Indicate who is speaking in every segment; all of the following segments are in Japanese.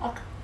Speaker 1: Okay.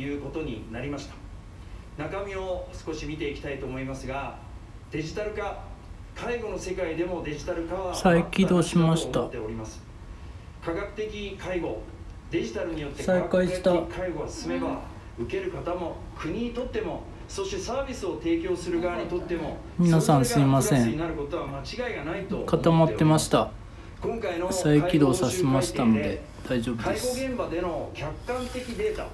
Speaker 2: いうことになりました。中身を少し見ていきたいと思いますがデジタル化介護の世界でもデジタル化は
Speaker 3: 再起動しました。
Speaker 2: 科学的介護デジタルによって科
Speaker 3: 再
Speaker 2: 学的
Speaker 3: 開した。
Speaker 2: 介護が進めば受ける方も国にとってもそしてサービスを提供する側にとっても
Speaker 3: 皆さんすいません。
Speaker 2: プラスになることは間違いがないと思っており
Speaker 3: 固まってました。
Speaker 2: 今回の
Speaker 3: 再起動させましたので大丈夫
Speaker 2: 介護
Speaker 3: です
Speaker 2: 現場での客観的データ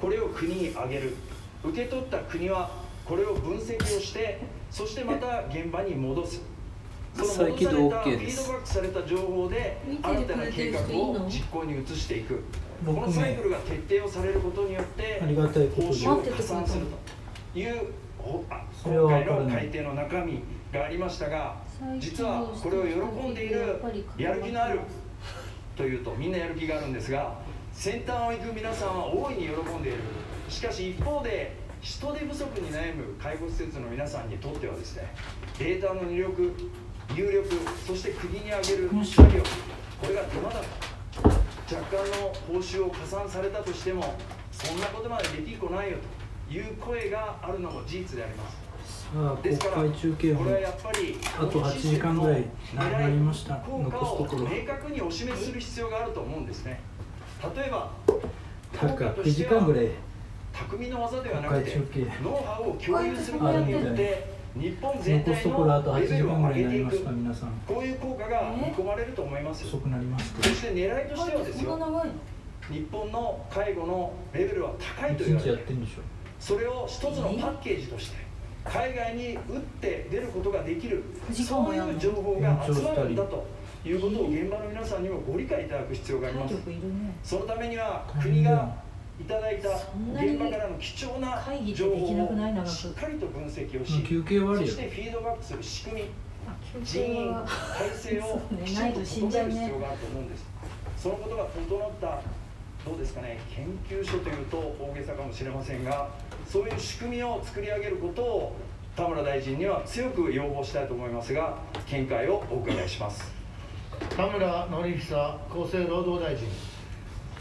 Speaker 2: これを国にあげる。受け取った国はこれを分析をしてそしてまた現場に戻す。その戻されたフィードバックされた情報で新たな計画を
Speaker 4: の？
Speaker 2: 実行に移していく。こ
Speaker 3: 僕
Speaker 2: のサイクルが徹底をされることによって
Speaker 3: ありがたいことで
Speaker 2: 報酬を加算すると。いう今回の改定の中身がありましたが実はこれを喜んでいるやる気のあるというとみんなやる気があるんですが先端を行く皆さんは大いに喜んでいる。しかし一方で人手不足に悩む介護施設の皆さんにとってはですねデータの入力入力そして国にあげる作業これが手間だと。若干の報酬を加算されたとしてもそんなことまでできっこないよという声があるのも事実であります。ですから
Speaker 3: 国会中継も
Speaker 2: これはやっぱり
Speaker 3: あと8時間ぐらいなりました。
Speaker 2: 効果
Speaker 3: 残すところ
Speaker 2: を明確にお示しする必要があると思うんですね例えば
Speaker 3: なんか9時間ぐらい
Speaker 2: 匠の技ではなくてノウハウを共有することによって日本全体
Speaker 3: ところあと8
Speaker 2: のレベルを上げていく。こういう効果が見込まれると思います。
Speaker 3: 遅くなりました
Speaker 2: そして狙いとしてはですよ日本の介護のレベルは高いと
Speaker 3: 1日
Speaker 2: 言われている。
Speaker 3: やってんでしょ
Speaker 2: それを一つのパッケージとして海外に打って出ることができる。そういう情報が集まるんだということを現場の皆さんにもご理解いただく必要があります。
Speaker 4: ね。
Speaker 2: そのためには国がいただいた現場からの貴重な情報をしっかりと分析をし
Speaker 3: 休憩はあるよ
Speaker 2: そしてフィードバックする仕組み人員体制をきちんと整える必要があると思うんです。そのことが整ったどうですかね研究所というと大げさかもしれませんがそういう仕組みを作り上げることを田村大臣には強く要望したいと思いますが見解をお伺いします
Speaker 5: 田村典久厚生労働大臣。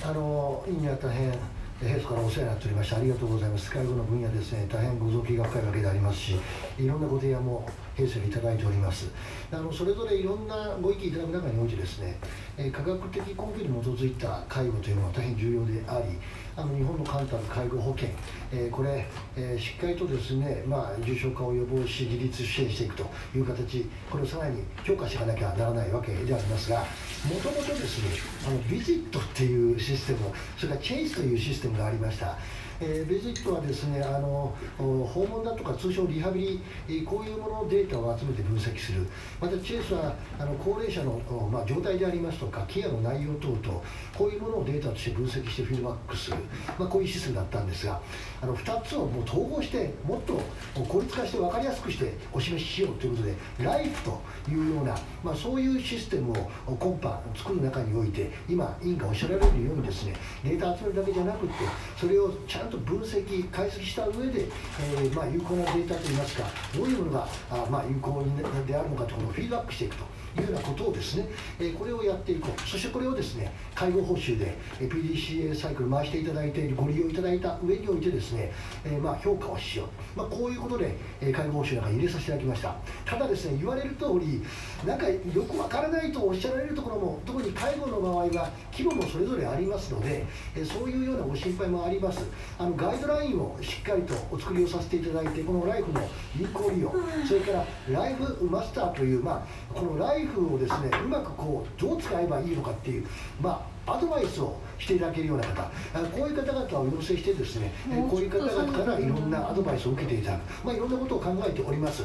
Speaker 5: あの委員には大変平素からお世話になっておりましてありがとうございます。介護の分野ですね大変ご臓器が深いわけでありますしいろんなご提案も平素にいただいております。あのそれぞれいろんなご意見いただく中においてですねえ科学的根拠に基づいた介護というのは大変重要でありあの日本の簡単介護保険、えーこれ、えーしっかりとですね、まあ、重症化を予防し自立支援していくという形これをさらに強化していかなきゃならないわけでありますがもともとですねあのビジットっていうシステムそれからチェイスというシステムがありました。えーベジットはですねあの訪問だとか通称リハビリ、えこういうもののデータを集めて分析する。またチェイスはあの高齢者の、まあ、状態でありますとかケアの内容等々こういうものをデータとして分析してフィードバックする、まあ、こういうシステムだったんですがあの2つをもう統合してもっと効率化して分かりやすくしてお示ししようということでライフというような、まあ、そういうシステムをコンパ作る中において今委員がおっしゃられるようにですねデータ集めるだけじゃなくてそれをちゃんと分析解析した上で、えーまあ、有効なデータといいますかどういうものがあ、まあ、有効であるのかということをフィードバックしていくと。いうようなことをですね、えこれをやっていこう。そしてこれをですね介護報酬で PDCA サイクル回していただいてご利用いただいた上においてですね、えまあ、評価をしよう、まあ、こういうことで、え介護報酬なんか入れさせていただきました。ただですね言われる通りなんかよくわからないとおっしゃられるところも特に介護の場合は規模もそれぞれありますので、えそういうようなご心配もあります。あのガイドラインをしっかりとお作りをさせていただいてこのライフの有効利用それからライフマスターという、まあ、このライフをですねうまくこうどう使えばいいのかっていうまあアドバイスをしていただけるような方あこういう方々を要請してですねえーこういう方々からいろんなアドバイスを受けていただく、まあ、いろんなことを考えております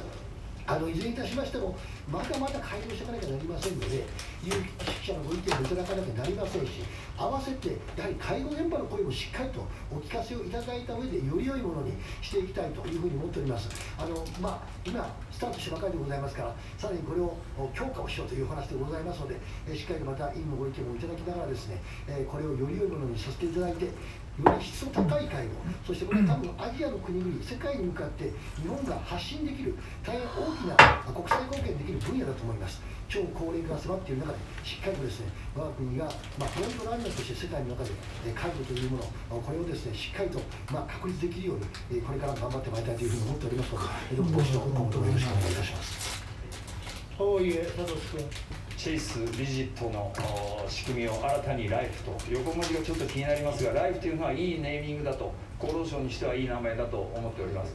Speaker 5: あのいずれにいたしましても、まだまだ改良していかなきゃなりませんので、有識者のご意見もいただかなきゃなりませんし、合わせて、やはり介護現場の声もしっかりとお聞かせをいただいた上で、より良いものにしていきたいというふうに思っております。あのまあ、今、スタートしたばかりでございますから、さらにこれを強化をしようというお話でございますので、えしっかりとまた委員のご意見もいただきながらですね、えこれをより良いものにさせていただいて、より質の高い介護そしてこれは多分アジアの国々世界に向かって日本が発信できる大変大きな国際貢献できる分野だと思います。超高齢化が迫っている中でしっかりとですね我が国が、まあ、フロントランナーとして世界の中で介護というものこれをですねしっかりと、まあ、確立できるようにこれから頑張ってまいりたいというふうに思っておりますのでどうもご指導今後ともよろしくお願いいたします。
Speaker 4: 大家聡君。
Speaker 2: チェイスビジットの仕組みを新たにライフと横文字がちょっと気になりますがライフというのはいいネーミングだと厚労省にしてはいい名前だと思っております。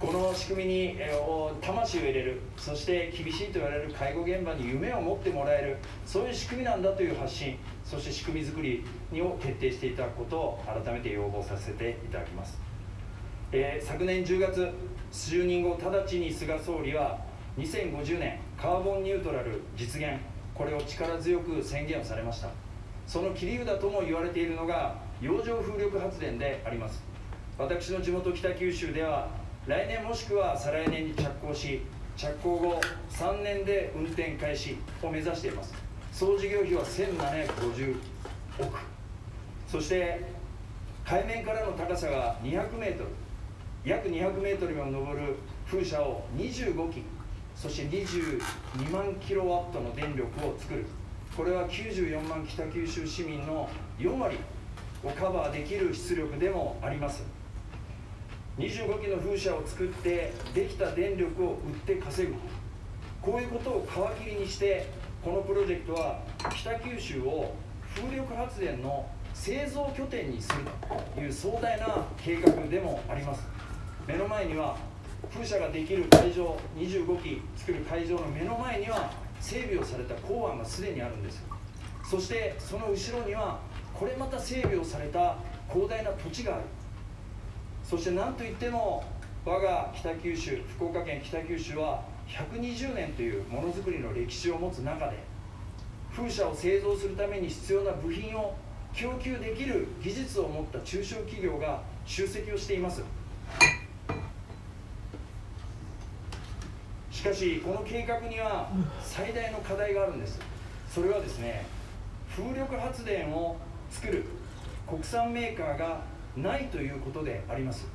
Speaker 2: この仕組みに、え魂を入れるそして厳しいと言われる介護現場に夢を持ってもらえるそういう仕組みなんだという発信そして仕組み作りを徹底していただくことを改めて要望させていただきます、えー、昨年10月就任後直ちに菅総理は2050年カーボンニュートラル実現。これを力強く宣言をされました。その切り札とも言われているのが洋上風力発電であります。私の地元北九州では来年もしくは再来年に着工し着工後3年で運転開始を目指しています。総事業費は1750億。そして海面からの高さが200メートル。約200メートルにも上る風車を25基そして2万キロワットの電力を作る。これは94万北九州市民の4割をカバーできる出力でもあります。25機の風車を作ってできた電力を売って稼ぐ。こういうことを皮切りにしてこのプロジェクトは北九州を風力発電の製造拠点にするという壮大な計画でもあります。目の前には風車ができる会場25機作る会場の目の前には整備をされた港湾がすでにあるんです。そしてその後ろにはこれまた整備をされた広大な土地がある。そして何といっても我が北九州福岡県北九州は120年というものづくりの歴史を持つ中で風車を製造するために必要な部品を供給できる技術を持った中小企業が集積をしています。しかしこの計画には最大の課題があるんです。それはですね風力発電を作る国産メーカーがないということであります。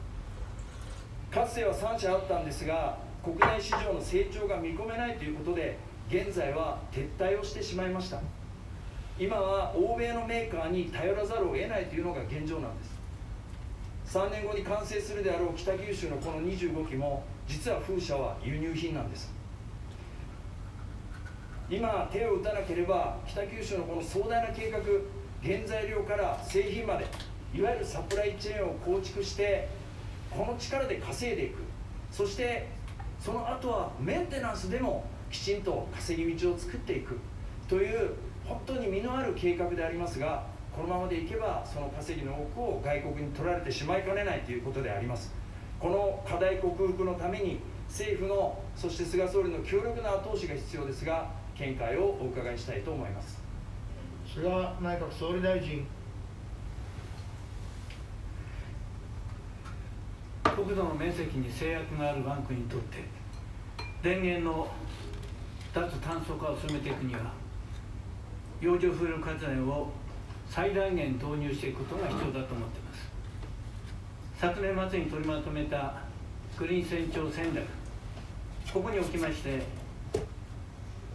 Speaker 2: かつては3社あったんですが国内市場の成長が見込めないということで現在は撤退をしてしまいました。今は欧米のメーカーに頼らざるを得ないというのが現状なんです。3年後に完成するであろう北九州のこの25機も実は風車は輸入品なんです。今手を打たなければ北九州のこの壮大な計画原材料から製品までいわゆるサプライチェーンを構築してこの力で稼いでいく。そしてその後はメンテナンスでもきちんと稼ぎ道を作っていく。という本当に実のある計画でありますがこのままでいけばその稼ぎの多くを外国に取られてしまいかねないということであります。この課題克服のために政府のそして菅総理の強力な後押しが必要ですが見解をお伺いしたいと思います。
Speaker 4: 菅内閣総理大臣。
Speaker 6: 国土の面積に制約があるバンクにとって電源の脱炭素化を進めていくには洋上風力発電を最大限導入していくことが必要だと思っています昨年末に取りまとめたグリーン船長戦略。ここにおきまして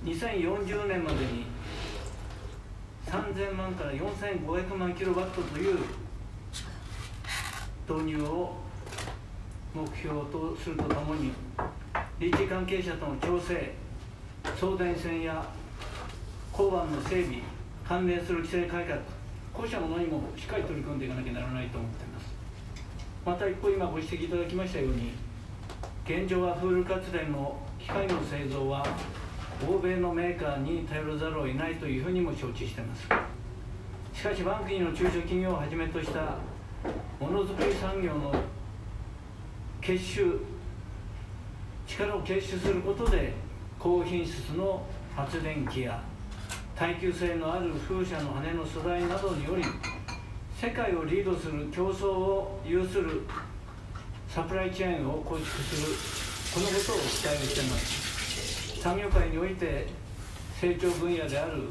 Speaker 6: 2040年までに3000万から4500万キロワットという導入を目標とするとともに立地関係者との調整送電線や交番の整備関連する規制改革こうしたものにもしっかり取り組んでいかなきゃならないと思ってます。また一方今ご指摘いただきましたように現状は風力発電の機械の製造は欧米のメーカーに頼らざるを得ないというふうにも承知しています。しかしバンクの中小企業をはじめとしたものづくり産業の結集力を結集することで高品質の発電機や耐久性のある風車の羽の素材などにより世界をリードする競争を有するサプライチェーンを構築するこのことを期待しています産業界において成長分野である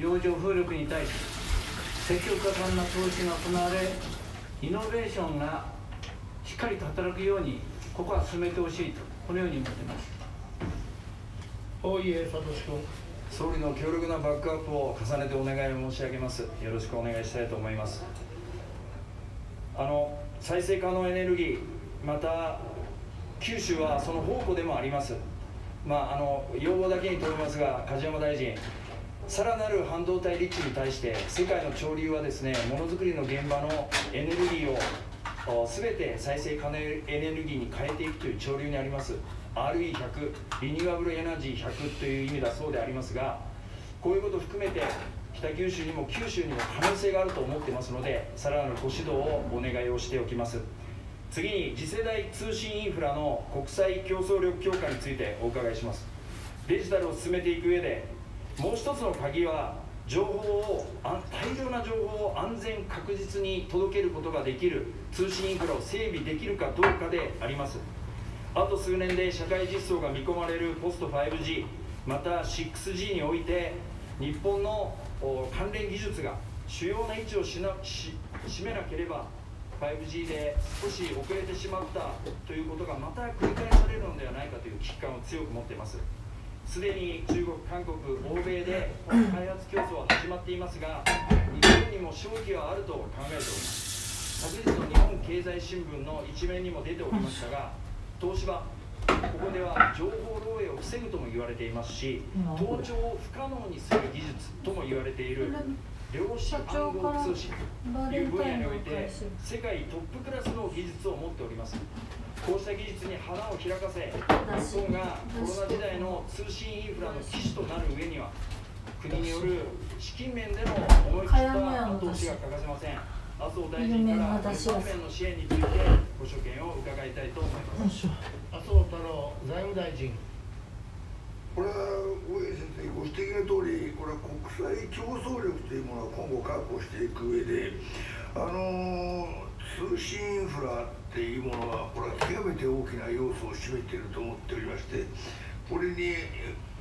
Speaker 6: 洋上風力に対し積極果敢な投資が行われイノベーションがしっかりと働くようにここは進めてほしいとこのように思っています。
Speaker 4: 大家聡君。
Speaker 2: 総理の強力なバックアップを重ねてお願いを申し上げます。よろしくお願いしたいと思いますあの再生可能エネルギーまた九州はその宝庫でもあります。まああの要望だけにとりますが梶山大臣さらなる半導体立地に対して世界の潮流はですねものづくりの現場のエネルギーを全て再生可能エネルギーに変えていくという潮流にあります。RE100 リニューアブルエナジー100という意味だそうでありますがこういうことを含めて北九州にも九州にも可能性があると思ってますのでさらなるご指導をお願いをしておきます。次に次世代通信インフラの国際競争力強化についてお伺いします。デジタルを進めていく上でもう一つの鍵は情報を大量な情報を安全確実に届けることができる通信インフラを整備できるかどうかであります。あと数年で社会実装が見込まれるポスト 5G また 6G において日本の関連技術が主要な位置をしなし占めなければ 5G で少し遅れてしまったということがまた繰り返されるのではないかという危機感を強く持っています。すでに中国、韓国、欧米で開発競争は始まっていますが日本にも勝機はあると考えております。昨日の日本経済新聞の一面にも出ておりましたが東芝ここでは情報漏洩を防ぐとも言われていますし盗聴を不可能にする技術とも言われている量子暗号通信という分野において世界トップクラスの技術を持っております。こうした技術に花を開かせ日本がコロナ時代の通信インフラの基地となる上には国による資金面での思い切った後押しが欠かせません麻生大臣から日本面の支援についてご所見を伺いたいと思います。
Speaker 4: 麻生太郎財務大臣。
Speaker 7: これは大江先生ご指摘の通りこれは国際競争力というものを今後確保していく上であの通信インフラっていうものはこれは極めて大きな要素を占めていると思っておりましてこれに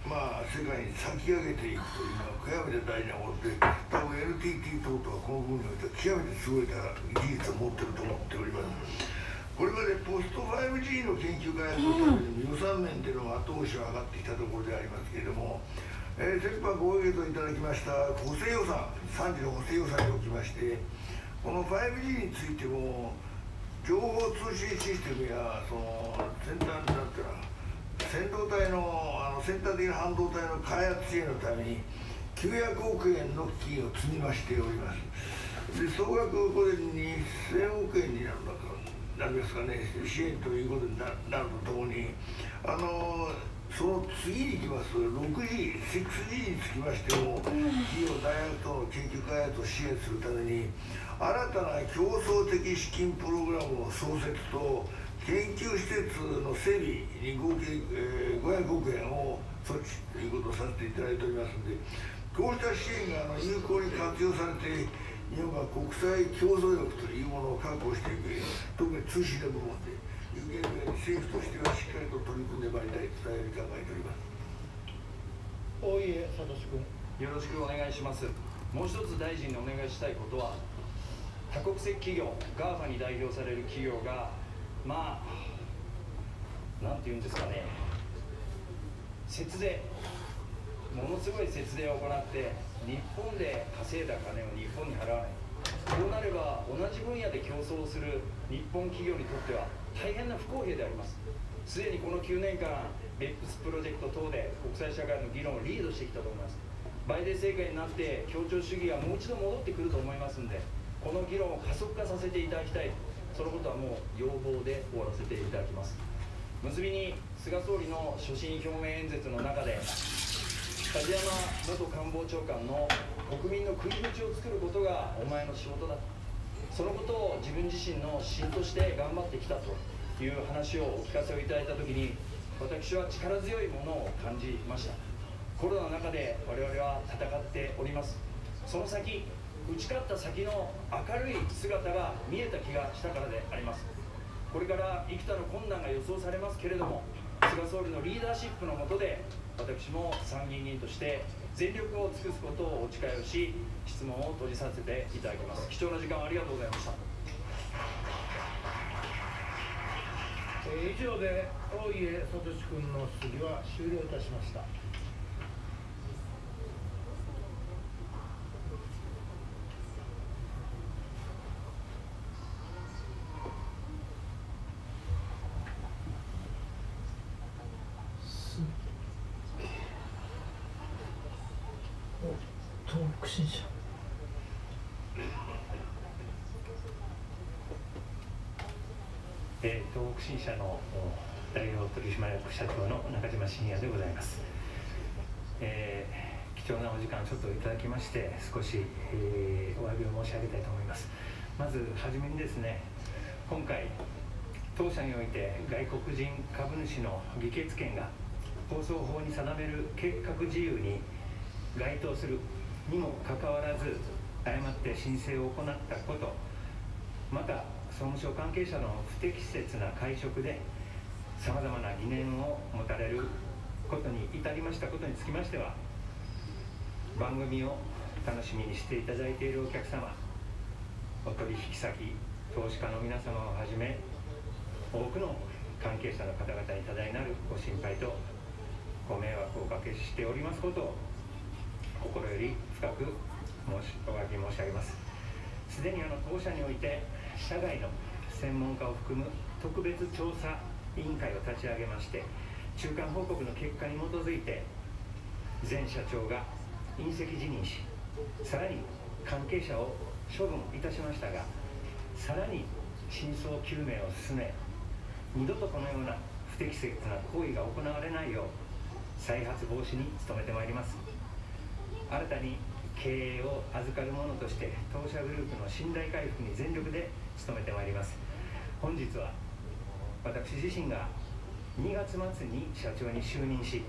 Speaker 7: まあ、世界に先駆けていくというのは極めて大事なことで多分 NTT 等々はこの分においては極めて優れた技術を持ってると思っております。これまでポスト 5G の研究開発のために予算面での後押しは上がってきたところでありますけれども、えー、先般ご議といただきました補正予算3次の補正予算におきましてこの 5G についても情報通信システムやその先端なんていうのは先導体のあの先端的な半導体の開発支援のために900億円の基金を積み増しておりますで総額これ2000億円になるのかなんですかね支援ということになるとともにあのその次に行きます 6G、6G につきましても企業、大学等の研究開発を支援するために新たな競争的資金プログラムの創設と研究施設の整備に合計、えー、500億円を措置ということをさせていただいておりますのでこうした支援があの有効に活用されて日本が国際競争力というものを確保していく特に通信の部分で有限に政府としてはしっかりと取り組んでまいりたいという考えております
Speaker 4: 大家聡君。
Speaker 2: よろしくお願いします。もう一つ大臣にお願いしたいことは多国籍企業 GAFA に代表される企業がまあなんて言うんですかね。節税。ものすごい節税を行って日本で稼いだ金を日本に払わない。こうなれば同じ分野で競争する日本企業にとっては大変な不公平であります。すでにこの9年間ベップスプロジェクト等で国際社会の議論をリードしてきたと思います。バイデン政権になって協調主義がもう一度戻ってくると思いますんでこの議論を加速化させていただきたいそのことはもう要望で終わらせていただきます。結びに菅総理の所信表明演説の中で梶山元官房長官の国民の食い口を作ることがお前の仕事だ。そのことを自分自身の芯として頑張ってきたという話をお聞かせをいただいた時に私は力強いものを感じました。コロナの中で我々は戦っております。その先打ち勝った先の明るい姿が見えた気がしたからであります。これから幾多の困難が予想されますけれども菅総理のリーダーシップの下で私も参議院議員として全力を尽くすことをお誓いをし質問を閉じさせていただきます。貴重な時間ありがとうございました、
Speaker 4: 以上で大家聡君の質疑は終了いたしました。
Speaker 3: 登録審査
Speaker 8: えー、東北新社の代表取締役社長の中島信也でございます、えー、貴重なお時間ちょっといただきまして少し、えー、お詫びを申し上げたいと思います。まずはじめにですね今回当社において外国人株主の議決権が放送法に定める結核自由に該当するにもかかわらず誤って申請を行ったことまた総務省関係者の不適切な会食でさまざまな疑念を持たれることに至りましたことにつきましては番組を楽しみにしていただいているお客様お取引先投資家の皆様をはじめ多くの関係者の方々に多大なるご心配とご迷惑をおかけしておりますことを心より深く申しお詫び申し上げます。すでにあの当社において社外の専門家を含む特別調査委員会を立ち上げまして中間報告の結果に基づいて前社長が隕石辞任しさらに関係者を処分いたしましたがさらに真相究明を進め二度とこのような不適切な行為が行われないよう再発防止に努めてまいります。新たに経営を預かる者として当社グループの信頼回復に全力で努めてまいります。本日は私自身が2月末に社長に就任し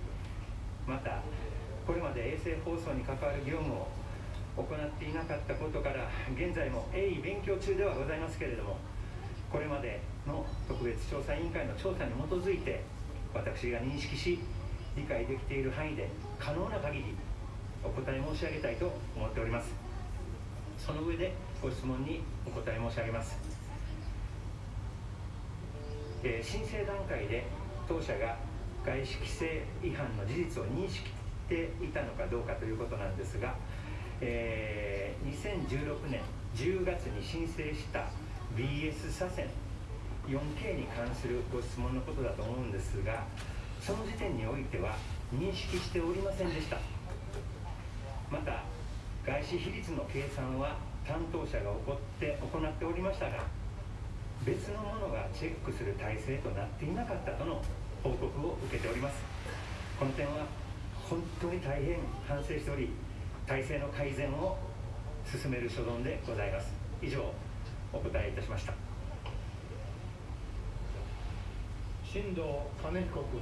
Speaker 8: またこれまで衛星放送に関わる業務を行っていなかったことから現在も鋭意勉強中ではございますけれどもこれまでの特別調査委員会の調査に基づいて私が認識し理解できている範囲で可能な限りお答え申し上げたいと思っております。その上でご質問にお答え申し上げます、えー、申請段階で当社が外資規制違反の事実を認識していたのかどうかということなんですが、えー、2016年10月に申請した BS 左遷 4K に関するご質問のことだと思うんですがその時点においては認識しておりませんでした。また外資比率の計算は担当者が行って行っておりましたが別のものがチェックする体制となっていなかったとの報告を受けております。この点は本当に大変反省しており体制の改善を進める所存でございます。以上お答えいたしました。
Speaker 4: 新藤金彦君、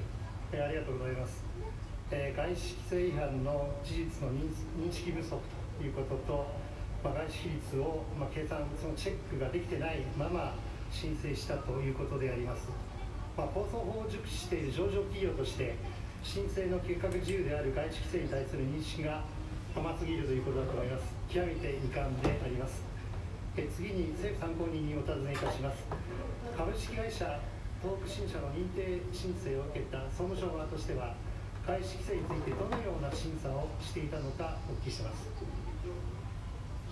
Speaker 4: えありがとうございます。えー、外資規制違反の事実の認識不足ということと、まあ、外資比率を、まあ、計算、そのチェックができてないまま申請したということであります。まあ、放送法を熟知している上場企業として、申請の計画自由である外資規制に対する認識が甘すぎるということだと思います。極めて遺憾であります。え次に政府参考人にお尋ねいたします。株式会社東北新社の認定申請を受けた総務省側としては、外資規制についてどのような審査をしていたのかお聞きします。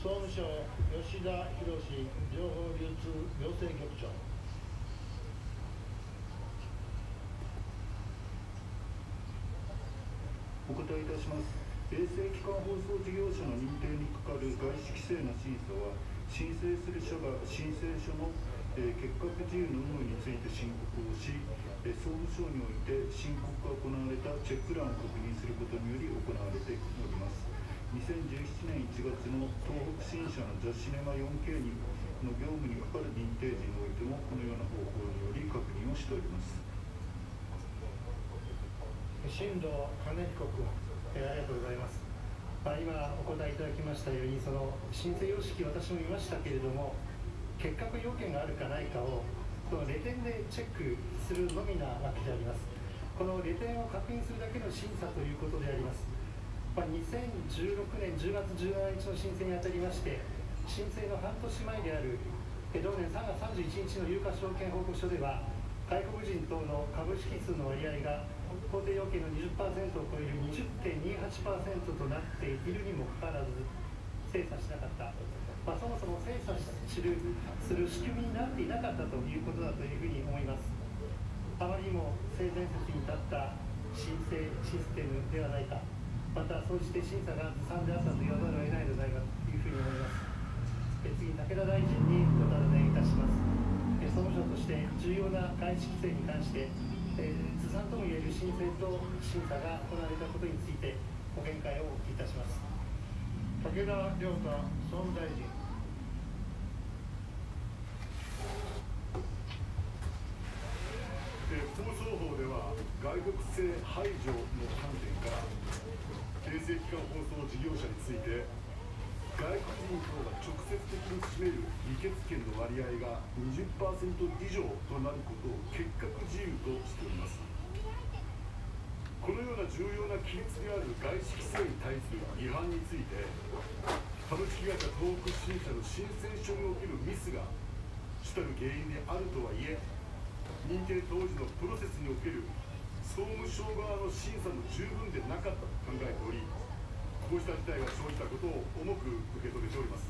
Speaker 9: 総務省吉田博情報流通行政局長。
Speaker 10: お答えいたします。衛星機関放送事業者の認定にかかる外資規制の審査は申請する者が申請書の、えー、結核自由の有無について申告をし総務省において申告が行われたチェック欄を確認することにより行われております。2017年1月の東北新社の雑誌ネマ 4K にの業務にかかる認定時においてもこのような方法により確認をしております。
Speaker 4: 新藤金彦君、えー、ありがとうございます、まあ、今お答えいただきましたようにその申請様式私も見ましたけれども結核要件があるかないかをこのレ点でチェックするのみなわけであります。このレ点を確認するだけの審査ということであります、まあ、2016年10月17日の申請にあたりまして申請の半年前である同年3月31日の有価証券報告書では外国人等の株式数の割合が法定要件の20%を超える20.28%となっているにもかかわらず精査しなかった、まあ、そもそも精査するする仕組みになっていなかったということだというふうに思います。あまりにも性善説に立った申請システムではないか。また総じて審査がずさんであったと言わざるを得ないのではないかというふうに思います。次武田大臣にお尋ねいたします。総務省として重要な外資規制に関してえー、ずさんともいえる申請と審査が行われたことについてご見解をお聞きいたします。
Speaker 9: 武田良太総務大臣。
Speaker 10: 放送法では外国製排除の観点から衛星機関放送事業者について外国人等が直接的に占める議決権の割合が20%以上となることを結核自由としております。このような重要な規律である外資規制に対する違反について株式会社東北新社の申請書におけるミスが主たる原因であるとはいえ認定当時のプロセスにおける総務省側の審査も十分でなかったと考えておりこうした事態が生じたことを重く受け止めております。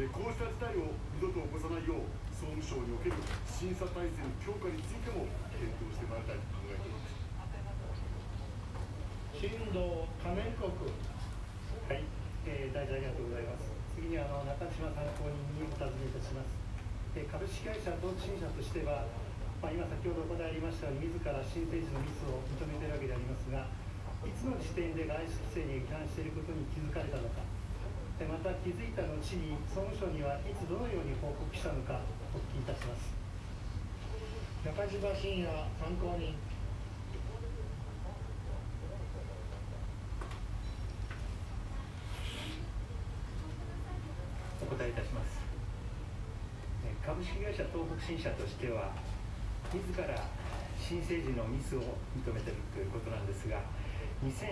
Speaker 10: えこうした事態を二度と起こさないよう総務省における審査体制の強化についても検討してまいりたいと考えております。
Speaker 4: 新藤亀彦君はい、えー、大臣ありがとうございます。次にあの中島参考人にお尋ねいたします、え、株式会社同陳社としては、まあ、今先ほどお答えありましたように自ら申請時のミスを認めているわけでありますがいつの時点で外出規制に違反していることに気づかれたのかまた気づいた後に総務省にはいつどのように報告したのかお聞きいたします。
Speaker 9: 中島信也参考人
Speaker 8: お答えいたします株式会社東北新社としては自ら申請時のミスを認めているということなんですが2017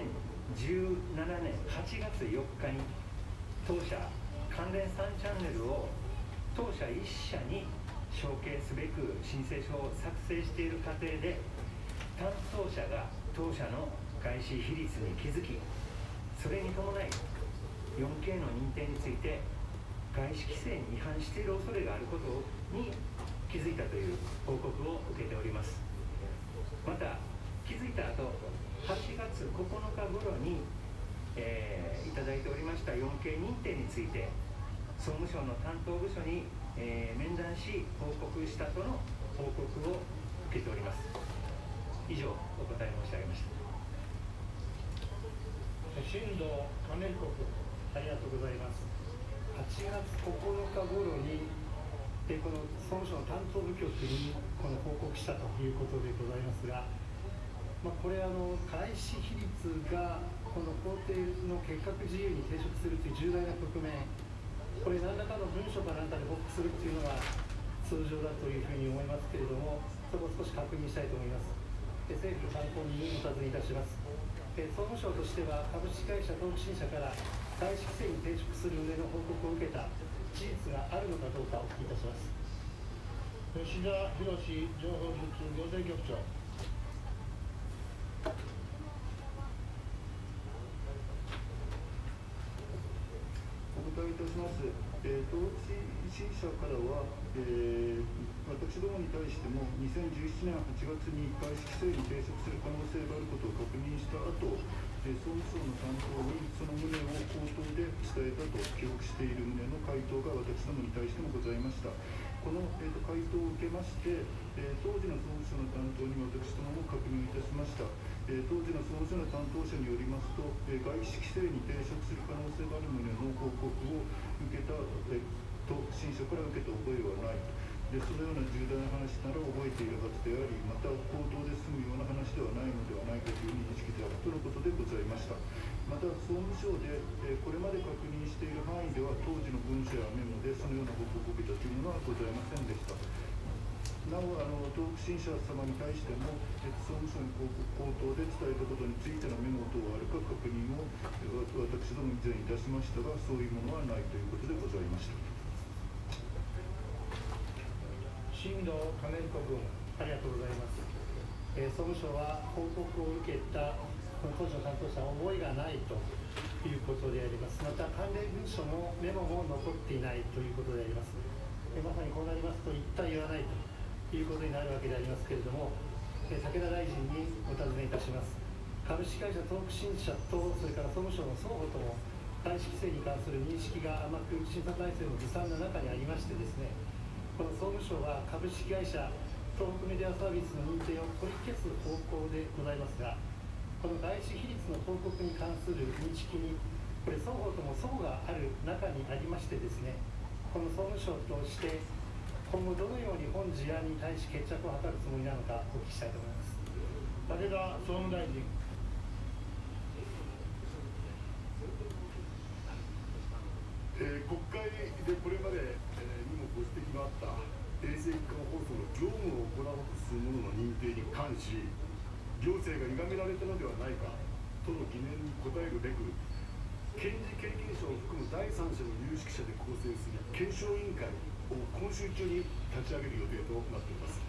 Speaker 8: 年8月4日に当社関連3チャンネルを当社1社に承継すべく申請書を作成している過程で担当者が当社の外資比率に気づきそれに伴い 4K の認定について外資規制に違反している恐れがあることをに気づいたという報告を受けております。また気づいた後8月9日頃に、えー、いただいておりました 4K 認定について総務省の担当部署に、えー、面談し報告したとの報告を受けております。以上お答え申し上げました。
Speaker 4: 新藤金彦君ありがとうございます。8月9日頃にでこの総務省の担当部局にこの報告したということでございますがまあ、これあの開始比率がこの法定の結核自由に抵触するという重大な局面これ何らかの文書かなんかで報告するっていうのが通常だというふうに思いますけれどもそこを少し確認したいと思います。で政府参考人にお尋ねいたします。で総務省としては株式会社登記審者から外資規制に抵触する旨の報告を受けた事実があるのかどうかお聞きいたします
Speaker 9: 吉田博情報流通行政局長
Speaker 10: いたします。えー、登録支持者からは、えー、私どもに対しても2017年8月に外資規制に抵触する可能性があることを確認した後、えー、総務省の担当にその旨を口頭で伝えたと記憶している旨の回答が私どもに対してもございました。この、えーと、回答を受けまして、えー、当時の総務省の担当に私どもも確認いたしました。え当時の総務省の担当者によりますと、え外資規制に抵触する可能性がある旨の報告を受けた、えと新書から受けた覚えはないとでそのような重大な話なら覚えているはずでありまた口頭で済むような話ではないのではないかという認識であるとのことでございましたまた総務省で、えこれまで確認している範囲では当時の文書やメモでそのような報告を受けたというものはございませんでした。なおあの東北新社様に対しても、え総務省に口頭で伝えたことについてのメモ等があるか確認をえ私ども以前いたしましたがそういうものはないということでございました。
Speaker 4: 新藤金彦君ありがとうございます、えー、総務省は報告を受けた当時の担当者は覚えがないということであります。また関連文書もメモも残っていないということであります、え、まさにこうなりますと言った言わないということになるわけでありますけれども、え、武田大臣にお尋ねいたします。株式会社東北新社とそれから総務省の双方とも外資規制に関する認識が甘く審査体制のずさんな中にありましてですねこの総務省は株式会社東北メディアサービスの認定を取り消す方向でございますがこの外資比率の報告に関する認識にこれ双方とも相互がある中にありましてですねこの総務省として今後どのように本事案に対し決着を図るつもりなのかお聞きしたいと思います。武田総務大臣。
Speaker 10: えー、国会でこれまで、えー、にもご指摘があった衛星一貫放送の業務を行おうとする者の認定に関し行政が歪められたのではないかとの疑念に答えるべく検事経験者を含む第三者の有識者で構成する検証委員会を今週中に立ち上げる予定となっています。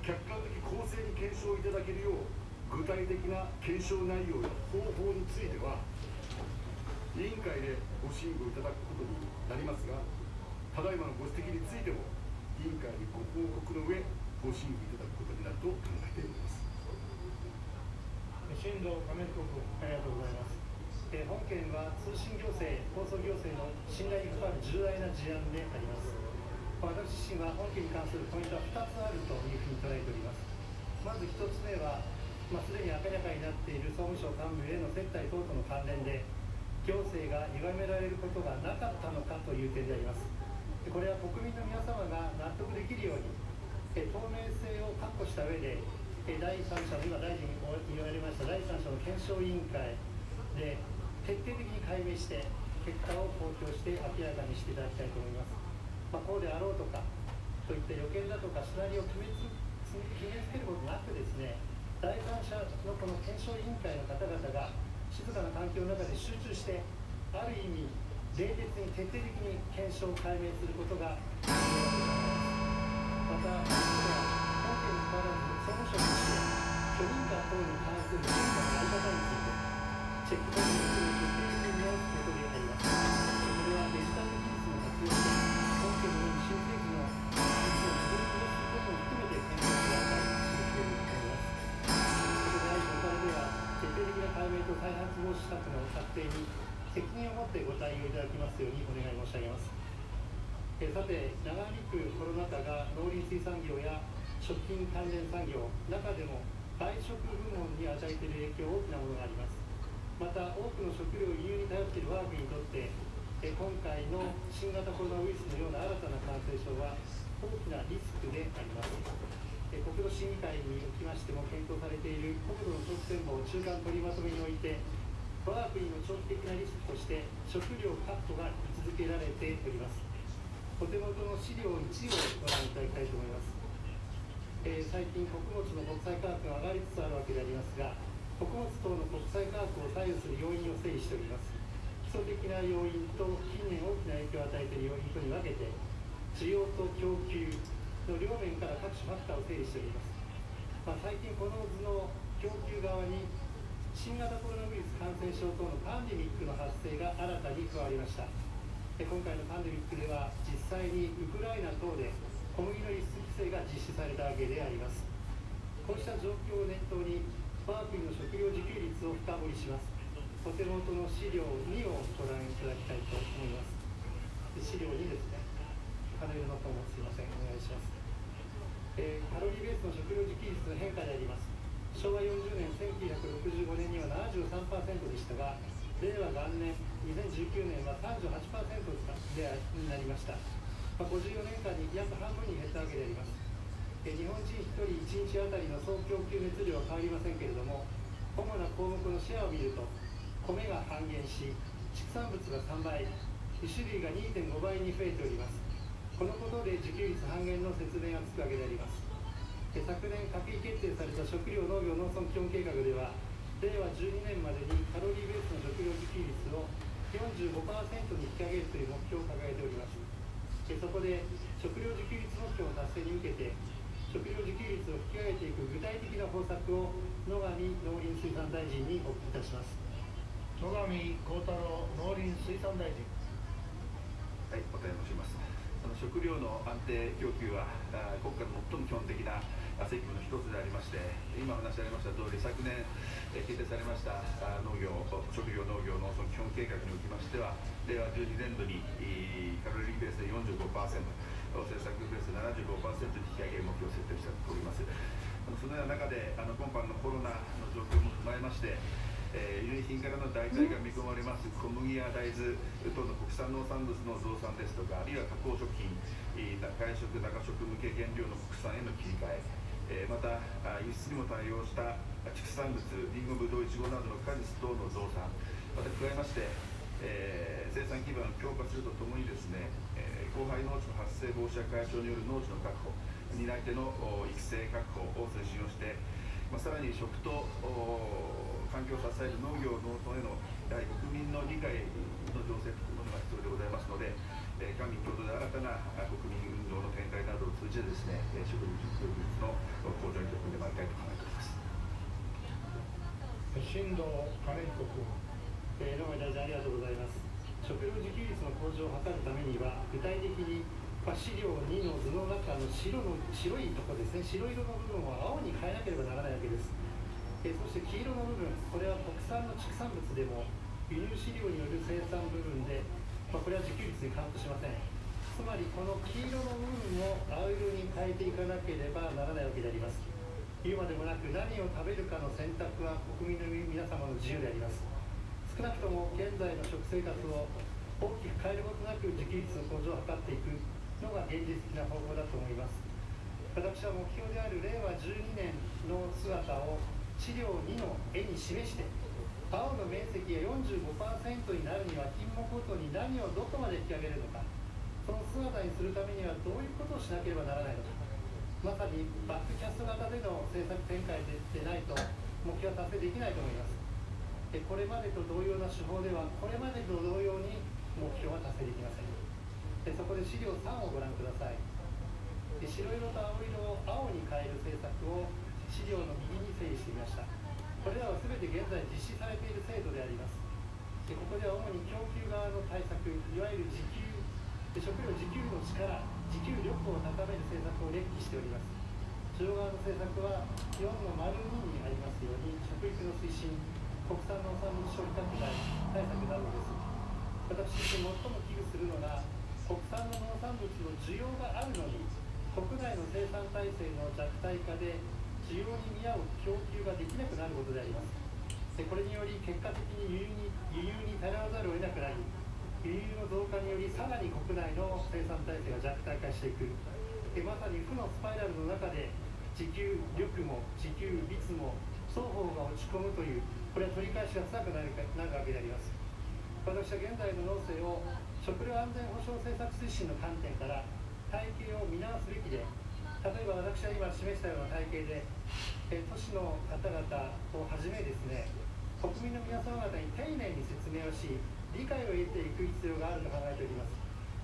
Speaker 10: 客観的公正に検証いただけるよう具体的な検証内容や方法については委員会でご審議をいただくことになりますがただいまのご指摘についても委員会にご報告の上ご審議いただくことになると考えております。
Speaker 4: 新藤亀被告ありがとうございます。え本件は通信行政放送行政の信頼に関わる重大な事案であります。私自身は本件に関するポイントは2つあるというふうに捉えております。まず1つ目は、まあ、すでに明らかになっている総務省幹部への接待等との関連で行政が歪められることがなかったのかという点であります。これは国民の皆様が納得できるように透明性を確保した上で第三者の今大臣に言われました第三者の検証委員会で徹底的に解明して結果を公表して明らかにしていただきたいと思います、まあ、こうであろうとかといった予見だとかシナリオを決めつ決めつけることなくですね第三者のこの検証委員会の方々が静かな環境の中で集中してある意味冷徹に徹底的に検証を解明することがまた本件にかわらず総務省として許認可等に関する審査の在り方についてチェックポイントを含めて丁寧に直すことでありますこれはデジタル技術の活用で本件のように新政府の技術を自分にすることを含めて検討していきたいと思います徹底的な解明と再発防止策の策定に責任を持ってご対応いただきますようにお願い申し上げます。えさて、長引くコロナ禍が農林水産業や食品関連産業、中でも外食部門に与えている影響、大きなものがあります。また、多くの食料輸入に頼っている我が国にとって、え今回の新型コロナウイルスのような新たな感染症は大きなリスクであります。国土審議会におきましても検討されている国土の長期展望中間取りまとめにおいて我が国の長期的なリスクとして食料確保が位置づけられておりますお手元の資料1をご覧いただきたいと思います、えー、最近穀物の国際価格が上がりつつあるわけでありますが穀物等の国際価格を左右する要因を整理しております。基礎的な要因と近年大きな影響を与えている要因とに分けて需要と供給の両面から各種ファクターを整理しております、まあ、最近この図の供給側に新型コロナウイルス感染症等のパンデミックの発生が新たに加わりました。今回のパンデミックでは実際にウクライナ等で小麦の輸出制が実施されたわけであります。こうした状況を念頭に我が国の食料自給率を深掘りします。お手元の資料2をご覧いただきたいと思います。資料2ですねパネルの方もすいません。お願いします。えー、カロリーベースの食料自給率の変化であります。昭和40年1965年には73%でしたが令和元年2019年は38%でになりました、まあ、54年間に約半分に減ったわけであります、日本人1人1日あたりの総供給熱量は変わりませんけれども主な項目のシェアを見ると米が半減し畜産物が3倍種類が2.5倍に増えております。このことで自給率半減の説明がつくわけであります。昨年閣議決定された食料農業農村基本計画では令和12年までにカロリーベースの食料自給率を45%に引き上げるという目標を掲げております。そこで食料自給率目標の達成に向けて食料自給率を引き上げていく具体的な方策を野上農林水産大臣にお聞きいたします。
Speaker 9: 野上幸太郎農林水産大臣。
Speaker 11: はいお答え申します。その食料の安定供給は国家の最も基本的な責務の一つでありまして今話しありました通り昨年決定されました農業食料農業農村基本計画におきましては令和12年度にカロリーベースで45%政策ベースで75%引き上げ目標を設定しておりますそのような中であの今般のコロナの状況も踏まえましてえー、輸入品からの代替が見込まれます小麦や大豆等の国産農産物の増産ですとかあるいは加工食品外食中食向け原料の国産への切り替ええ、また輸出にも対応した畜産物りんごぶどういちごなどの果実等の増産また加えまして、えー、生産基盤を強化するとともにですね、えー、後輩農地の発生防止や解消による農地の確保担い手の育成確保を推進をして、まあ、さらに食と環境を支える農業農村へのやはり国民の理解の情勢というものが必要でございますので、えー、官民共同で新たな国民運動の展開などを通じてですね、食料自給率の向上に取り組んでまいりたいと考えております。
Speaker 4: 新藤金彦君、えー、野上大臣ありがとうございます。食料自給率の向上を図るためには具体的にま、資料2の図の中の白の白いところですね。白色の部分を青に変えなければならないわけです。えそして黄色の部分。これは国産の畜産物でも輸入飼料による生産部分で、まあ、これは自給率にカウントしません。つまりこの黄色の部分を青色に変えていかなければならないわけであります。言うまでもなく何を食べるかの選択は国民の皆様の自由であります。少なくとも現在の食生活を大きく変えることなく自給率の向上を図っていくのが現実的な方法だと思います。私は目標である令和12年の姿を資料2の絵に示して青の面積が45%になるには品目ごとに何をどこまで引き上げるのかその姿にするためにはどういうことをしなければならないのか。まさにバックキャスト型での政策展開ででないと目標は達成できないと思います。でこれまでと同様な手法ではこれまでと同様に目標は達成できません。でそこで資料3をご覧ください。で白色と青色を青に変える政策を資料の右に整理してみました。これらは全て現在実施されている制度であります。でここでは主に供給側の対策いわゆる自給食料自給の力自給力を高める政策を列記しております。中央側の政策は4の丸2にありますように食育の推進国産農産物消費拡大対策などです。私として最も危惧するのが国産の農産物の需要があるのに国内の生産体制の弱体化で需要に見合う供給ができなくなることであります。でこれにより結果的に輸入に輸入に頼らざるを得なくなり輸入の増加によりさらに国内の生産体制が弱体化していく。でまさに負のスパイラルの中で自給力も自給率も双方が落ち込むというこれは取り返しがつらくなるなるわけであります。私は現在の農政を食料安全保障政策推進の観点から体系を見直すべきで例えば私は今示したような体系で、え都市の方々をはじめですね国民の皆様方に丁寧に説明をし理解を得ていく必要があると考えております、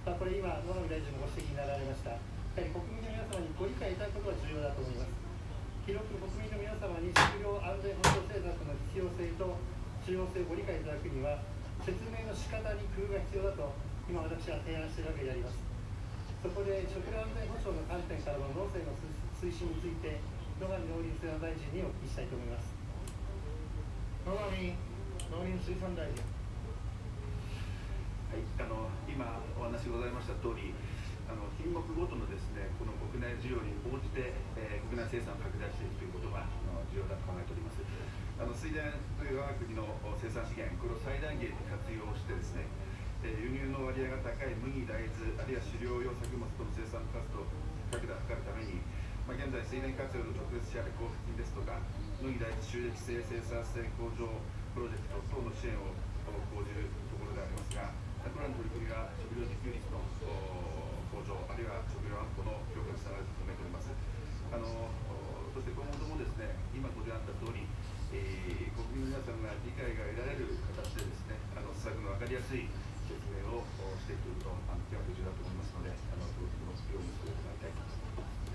Speaker 4: まあ、これ今野上大臣もご指摘になられました。やはり国民の皆様にご理解いただくことが重要だと思います。広く国民の皆様に食料安全保障政策の必要性と重要性をご理解いただくには説明の仕方に工夫が必要だと今私は提案しているわけであります。そこで食料安全保障の観点からの農政の推進について野上農林水産大臣にお聞きしたいと思います。
Speaker 9: 野上農林水産大臣。
Speaker 11: はいあの今お話ございました通りあの品目ごとのですねこの国内需要に応じて、えー、国内生産を拡大していくということが重要だと考えております。あの水田という我が国の生産資源これを最大限に活用してですねえ輸入の割合が高い麦、大豆、あるいは飼料用作物との生産活動拡大を図るために、まあ、現在、水田活用の直接支払交付金ですとか、麦、大豆収益性生産性向上プロジェクト等の支援を講じるところでありますが、これらの取り組みが食料自給率の向上、あるいは食料安保の強化につながると考えております。あのそして今後ともですね、今ご覧あった通り、えー、国民の皆さんが理解が得られる形でですね、あの施策の分かりやすい説明をしていくことが重要だと思いますので、あの、ご協力を行いただきたいと思います。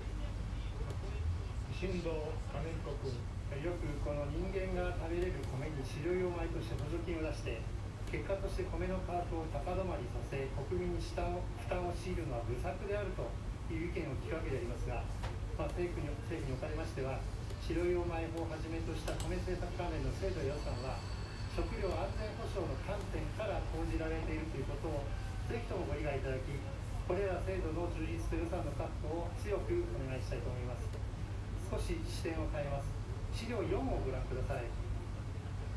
Speaker 4: 新藤金彦君よくこの人間が食べれる米に飼料用米として補助金を出して結果として米の価格を高止まりさせ国民に負担を負担を強いるのは愚策であるという意見を聞くわけでありますが、まあ、政府に政府におかれましては飼料用米法をはじめとした米政策関連の制度予算は食料安全保障の観点から講じられているということをぜひともご理解いただきこれら制度の充実と予算の確保を強くお願いしたいと思います。少し視点を変えます。資料4をご覧ください。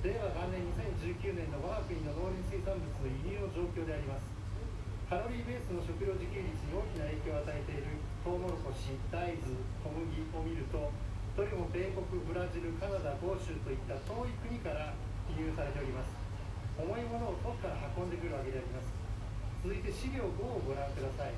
Speaker 4: 令和元年2019年の我が国の農林水産物の輸入の状況であります。カロリーベースの食料自給率に大きな影響を与えているトウモロコシ大豆小麦を見るとどれも米国ブラジルカナダ豪州といった遠い国から輸入されております。重いものを遠くから運んでくるわけであります。続いて資料5をご覧ください。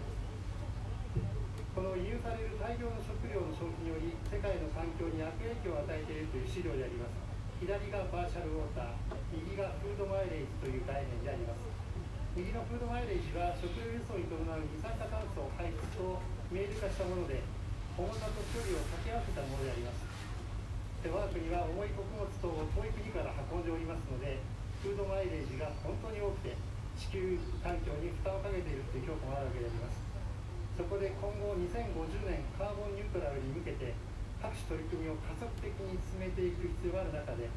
Speaker 4: この輸入される大量の食料の消費により世界の環境に悪影響を与えているという資料であります。左がバーシャルウォーター右がフードマイレージという概念であります右のフードマイレージは食料輸送に伴う二酸化炭素を排出を明示化したもので重さと距離を掛け合わせたものであります。で我が国は重い穀物等を遠い国から運んでおりますのでフードマイレージが本当に多くて地球環境に負担をかけているという評価もあるわけであります。そこで今後2050年カーボンニュートラルに向けて各種取り組みを加速的に進めていく必要がある中で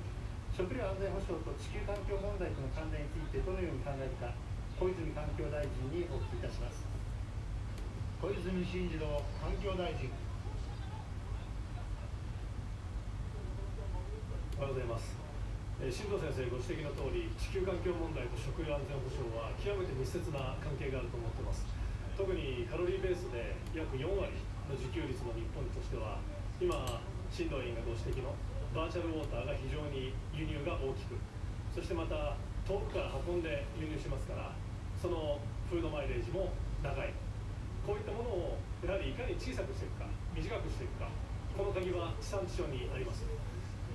Speaker 4: 食料安全保障と地球環境問題との関連についてどのように考えるか小泉環境大臣にお聞きいたします。
Speaker 9: 小泉進次郎環境大臣。
Speaker 12: おはようございます。新藤先生ご指摘の通り地球環境問題と食料安全保障は極めて密接な関係があると思っています。特にカロリーベースで約4割の自給率の日本としては今新藤委員がご指摘のバーチャルウォーターが非常に輸入が大きくそしてまた遠くから運んで輸入しますからそのフードマイレージも高い。こういったものをやはりいかに小さくしていくか短くしていくかこの鍵は地産地消にあります、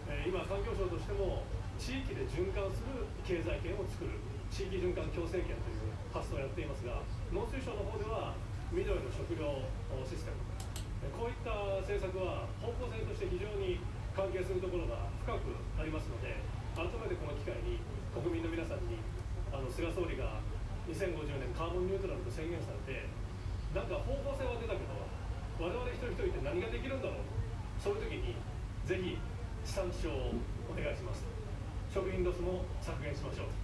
Speaker 12: え、今環境省としても地域で循環する経済圏を作る地域循環共生圏という発想をやっていますが農水省の方では緑の食料システムこういった政策は方向性として非常に関係するところが深くありますので改めてこの機会に国民の皆さんにあの菅総理が2050年カーボンニュートラルと宣言されてなんか方向性は出たけど我々一人一人って何ができるんだろう？そういう時にぜひ地産地消をお願いします食品ロスも削減しましょう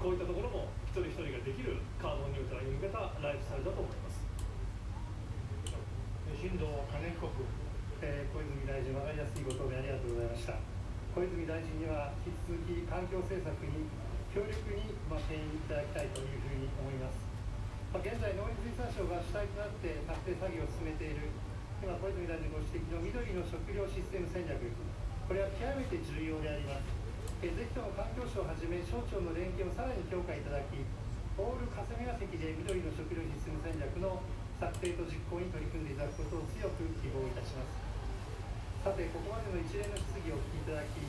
Speaker 12: こういったところも一人一人ができるカーボンニュートラルに向けたライフスタイルだと思います。
Speaker 4: 新藤金彦君、えー、小泉大臣分かりやすいご答弁ありがとうございました。小泉大臣には引き続き環境政策に強力に、まあ、牽引いただきたいというふうに思います、まあ、現在農林水産省が主体となって策定作業を進めている今小泉大臣ご指摘の緑の食料システム戦略。これは極めて重要であります。えぜひとも環境省をはじめ省庁の連携をさらに強化いただきオール霞が関で緑の食料システム戦略の策定と実行に取り組んでいただくことを強く希望いたします。さてここまでの一連の質疑をお聞きいただき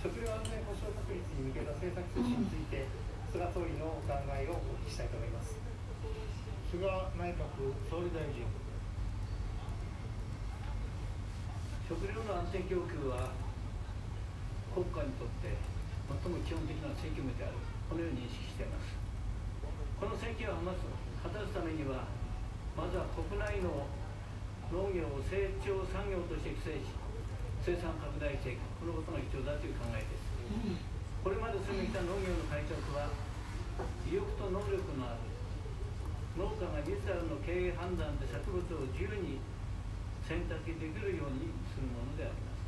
Speaker 4: 食料安全保障確立に向けた政策推進について菅総理のお考えをお聞きしたいと思います。
Speaker 9: 菅内閣総理大臣。
Speaker 6: 食料の安定供給は国家にとって最も基本的な責務である。このように認識しています。この責務を果たすためにはまずは国内の農業を成長産業として育成し生産拡大していく。このことが必要だという考えです。これまで進めてきた農業の改革は意欲と能力のある農家が自らの経営判断で作物を自由に選択できるようにするものであります。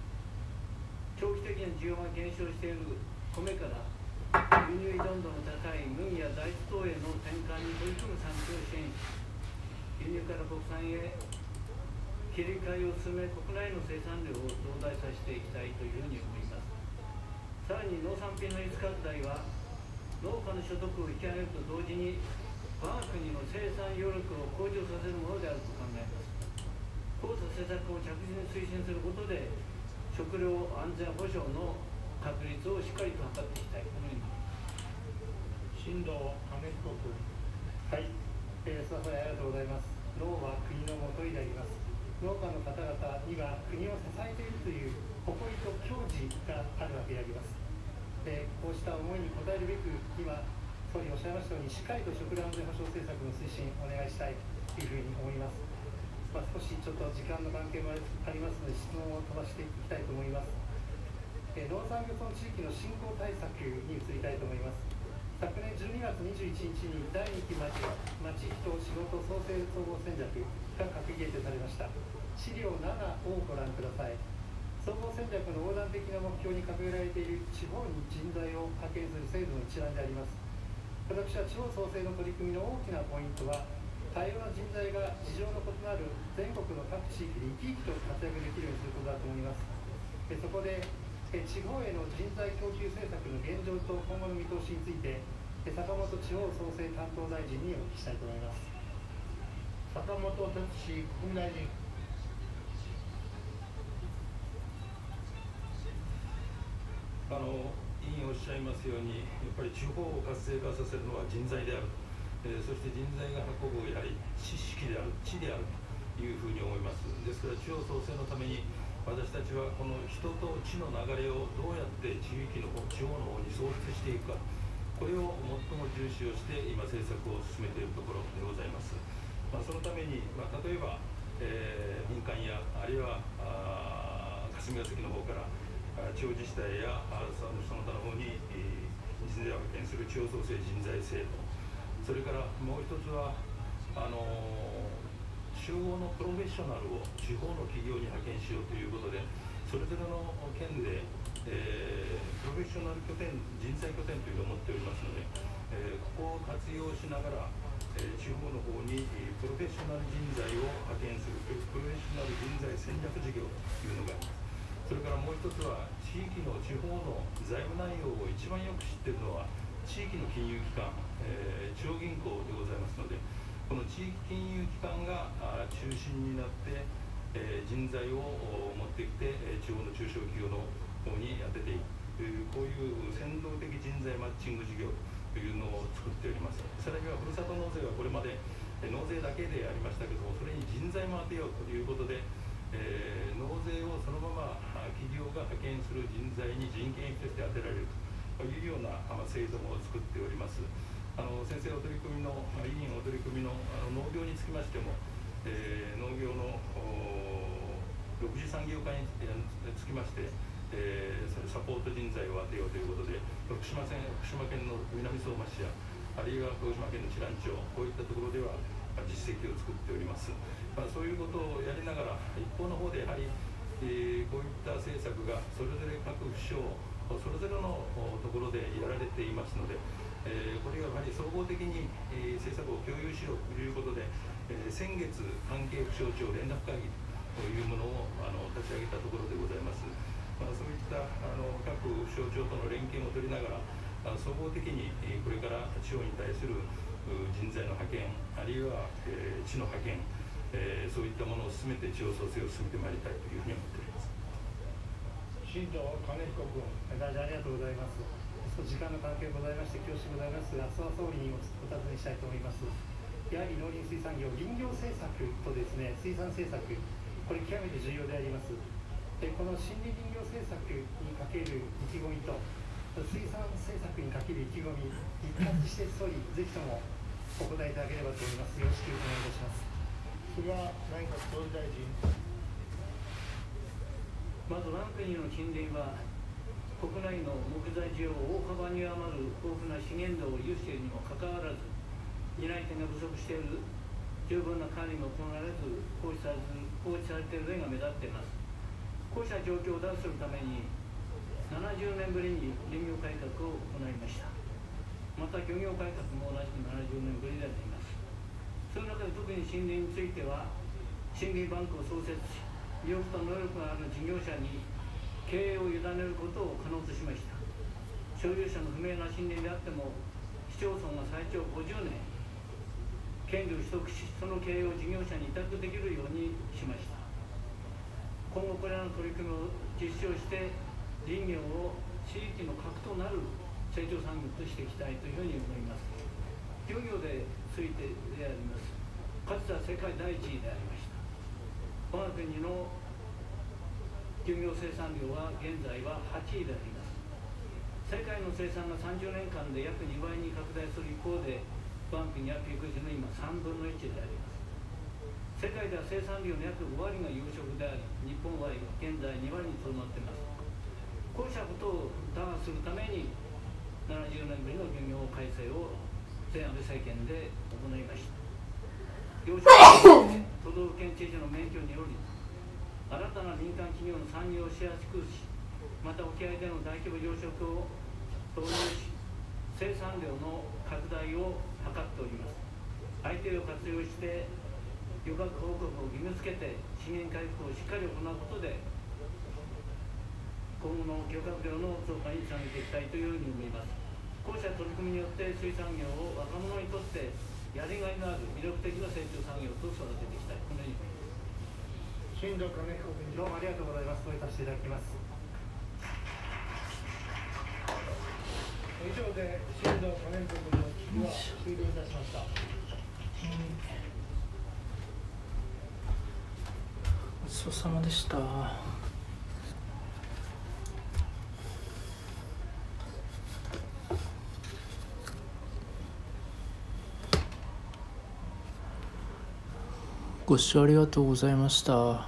Speaker 6: 長期的な需要が減少している米から輸入依存度の高い麦や大豆等への転換に取り組む産業を支援し輸入から国産へ切り替えを進め国内の生産量を増大させていきたいというふうに思います。さらに農産品の輸出拡大は農家の所得を引き上げると同時に我が国の生産余力を向上させるものであると考えます。こうした施策を着実に推進することで食料安全保障の確立をしっかりと図っていきたいこのように
Speaker 4: 新藤金彦君。はい、えー、ささありがとうございます脳は国のもといであります農家の方々には国を支えているという誇りと矜持があるわけでありますでこうした思いに応えるべく今総理おっしゃいましたようにしっかりと食料安全保障政策の推進お願いしたいというふうに思いますまあ、少しちょっと時間の関係もありますので質問を飛ばしていきたいと思います。農産業村地域の振興対策に移りたいと思います。昨年12月21日に第2期町町人仕事創生総合戦略が閣議決定されました。資料7をご覧ください。総合戦略の横断的な目標に掲げられている地方に人材を派遣する制度の一覧であります。私は地方創生の取り組みの大きなポイントは多様な人材が事情の異なる全国の各地域で生き生きと活躍できるようにすることだと思いますえそこでえ地方への人材供給政策の現状と今後の見通しについてえ坂本地方創生担当大臣にお聞きしたいと思います
Speaker 9: 坂本哲司国務大臣
Speaker 13: あの委員おっしゃいますようにやっぱり地方を活性化させるのは人材であるえー、そして人材が運ぶやはり知識である知であるというふうに思います。ですから地方創生のために私たちはこの人と知の流れをどうやって地域の方地方の方に創出していくか。これを最も重視をして今政策を進めているところでございます、まあ、そのために、まあ、例えば、えー、民間やあるいはあ霞が関の方から地方自治体やその他の方に、えー、人材を派遣する地方創生人材制度それからもう一つはあの中央のプロフェッショナルを地方の企業に派遣しようということでそれぞれの県で、えー、プロフェッショナル拠点人材拠点というのを持っておりますので、えー、ここを活用しながら、地方の方にプロフェッショナル人材を派遣するプロフェッショナル人材戦略事業というのがありますそれからもう一つは地域の地方の財務内容を一番よく知っているのは地域の金融機関えー、地方銀行でございますのでこの地域金融機関が中心になって、えー、人材を持ってきて地方の中小企業の方に当てていく。こういう先導的人材マッチング事業。というのを作っておりますさらにはふるさと納税はこれまで納税だけでありましたけどもそれに人材も当てようということで、えー、納税をそのまま企業が派遣する人材に人件費として当てられるというような制度も作っております。あの先生お取り組みの委員お取り組みのあの農業につきましても、えー、農業の6次産業化につきまして、えー、サポート人材を当てようということで福島県福島県の南相馬市やあるいは鹿児島県の知覧町こういったところでは実績を作っております、まあ、そういうことをやりながら一方の方でやはり、えー、こういった政策がそれぞれ各府省それぞれのところでやられていますのでえー、これがやはり総合的に、えー、政策を共有しようということで、えー、先月関係府省庁連絡会議というものをあの立ち上げたところでございます、あ、そういったあの各省庁との連携を取りながらあ総合的に、これから地方に対する人材の派遣あるいは、えー、地の派遣、えー、そういったものを進めて地方創生を進めてまいりたいというふうに思っております。
Speaker 4: 新藤兼彦君大臣ありがとうございます。時間の関係ございまして恐縮ございますが諏訪総理にお尋ねしたいと思います。やはり農林水産業林業政策とですね水産政策これ極めて重要であります。でこの森林林業政策にかける意気込みと水産政策にかける意気込み一括して総理ぜひともお答えいただければと思います。よろしくお願いいたします。
Speaker 9: 菅内閣総理大臣。
Speaker 6: まず我が国の近隣は国内の木材需要を大幅に上回る豊富な資源度を有しているにもかかわらず担い手が不足している十分な管理も行われず放置され放置されている例が目立っていますこうした状況を脱するために70年ぶりに林業改革を行いました。また漁業改革も同じく70年ぶりであります。その中で特に森林については森林バンクを創設し意欲と能力がある事業者に経営を委ねることを可能としました。所有者の不明な森林であっても市町村が最長50年権利を取得しその経営を事業者に委託できるようにしました。今後これらの取り組みを実施をして林業を地域の核となる成長産業としていきたいというふうに思います。漁業でついてであります。かつては世界第一位でありました。我が国の漁業生産量は現在は8位であります。世界の生産が30年間で約2倍に拡大する一方で我が国はピーク時の今3分の1であります。世界では生産量の約5割が養殖であり日本は現在2割にとどまっています。こうしたことを打破するために70年ぶりの漁業改正を前安倍政権で行いました。養殖都道府県知事の免許により新たな民間企業の参入をしやすくしまた沖合での大規模養殖を導入し生産量の拡大を図っております。相手を活用して漁獲報告を義務付けて資源回復をしっかり行うことで今後の漁獲量の増加につなげていきたいというふうに思いますこうした取り組みによって水産業を若者にとってやりがいのある魅力的な成長産業と育てていきたいこのように思います
Speaker 4: 新藤金彦君どうもありがとうございます。といたしていただきます。以上で新藤金彦君の聞きは終了いたしました。
Speaker 3: ごちそうさまでした。ご視聴ありがとうございました。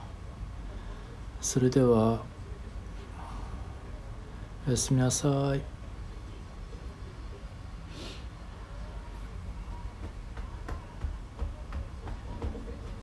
Speaker 3: それでは、おやすみなさい。